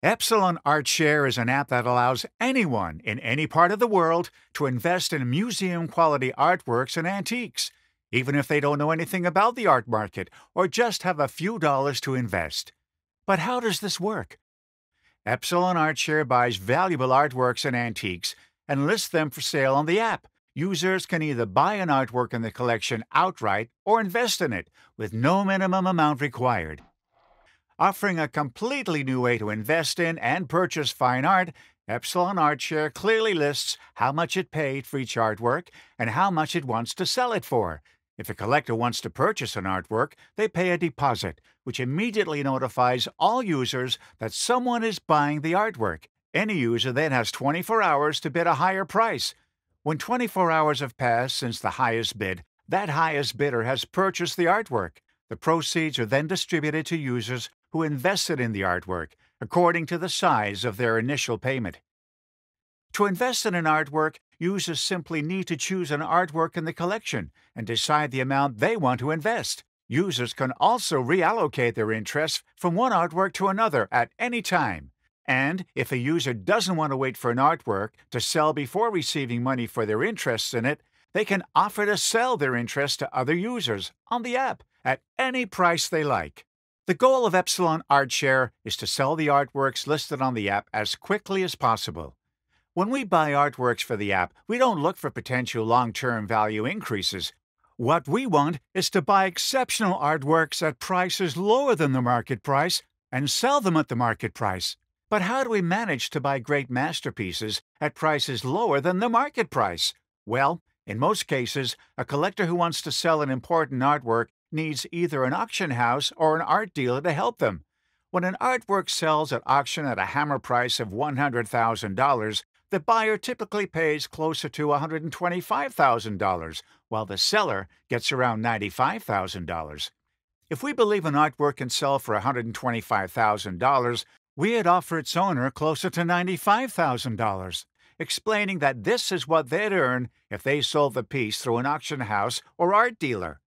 Epsilon ArtShare is an app that allows anyone in any part of the world to invest in museum quality artworks and antiques, even if they don't know anything about the art market or just have a few dollars to invest. But how does this work? Epsilon ArtShare buys valuable artworks and antiques and lists them for sale on the app. Users can either buy an artwork in the collection outright or invest in it with no minimum amount required. Offering a completely new way to invest in and purchase fine art, Epsilon ArtShare clearly lists how much it paid for each artwork and how much it wants to sell it for. If a collector wants to purchase an artwork, they pay a deposit, which immediately notifies all users that someone is buying the artwork. Any user then has 24 hours to bid a higher price. When 24 hours have passed since the highest bid, that highest bidder has purchased the artwork. The proceeds are then distributed to users who invested in the artwork according to the size of their initial payment. To invest in an artwork, users simply need to choose an artwork in the collection and decide the amount they want to invest. Users can also reallocate their interest from one artwork to another at any time. And if a user doesn't want to wait for an artwork to sell before receiving money for their interests in it, they can offer to sell their interest to other users on the app at any price they like. The goal of Epsilon ArtShare is to sell the artworks listed on the app as quickly as possible. When we buy artworks for the app, we don't look for potential long term value increases. What we want is to buy exceptional artworks at prices lower than the market price and sell them at the market price. But how do we manage to buy great masterpieces at prices lower than the market price? Well, in most cases, a collector who wants to sell an important artwork needs either an auction house or an art dealer to help them. When an artwork sells at auction at a hammer price of $100,000, the buyer typically pays closer to $125,000, while the seller gets around $95,000. If we believe an artwork can sell for $125,000, we'd offer its owner closer to $95,000, explaining that this is what they'd earn if they sold the piece through an auction house or art dealer.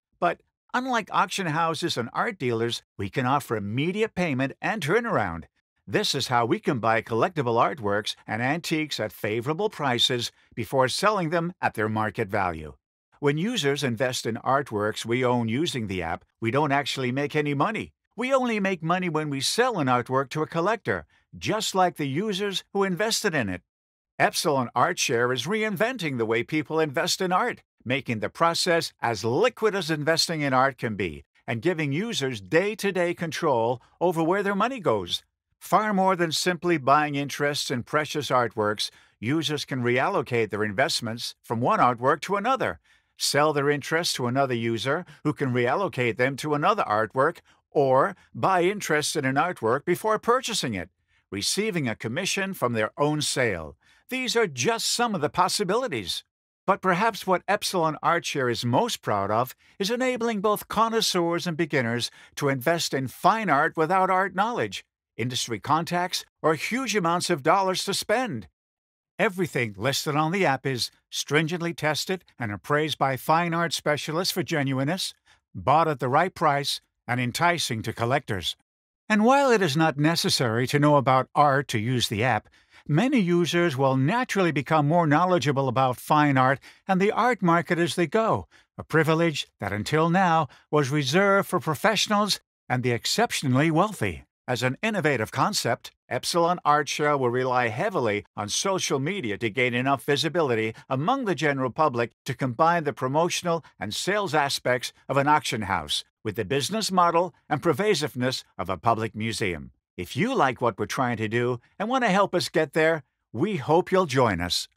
Unlike auction houses and art dealers, we can offer immediate payment and turnaround. This is how we can buy collectible artworks and antiques at favorable prices before selling them at their market value. When users invest in artworks we own using the app, we don't actually make any money. We only make money when we sell an artwork to a collector, just like the users who invested in it. Epsilon ArtShare is reinventing the way people invest in art making the process as liquid as investing in art can be and giving users day to day control over where their money goes. Far more than simply buying interests in precious artworks, users can reallocate their investments from one artwork to another, sell their interests to another user who can reallocate them to another artwork, or buy interest in an artwork before purchasing it, receiving a commission from their own sale. These are just some of the possibilities. But perhaps what Epsilon ArtShare is most proud of is enabling both connoisseurs and beginners to invest in fine art without art knowledge, industry contacts, or huge amounts of dollars to spend. Everything listed on the app is stringently tested and appraised by fine art specialists for genuineness, bought at the right price, and enticing to collectors. And while it is not necessary to know about art to use the app, many users will naturally become more knowledgeable about fine art and the art market as they go, a privilege that until now was reserved for professionals and the exceptionally wealthy. As an innovative concept, Epsilon ArtShare will rely heavily on social media to gain enough visibility among the general public to combine the promotional and sales aspects of an auction house with the business model and pervasiveness of a public museum. If you like what we're trying to do and want to help us get there, we hope you'll join us.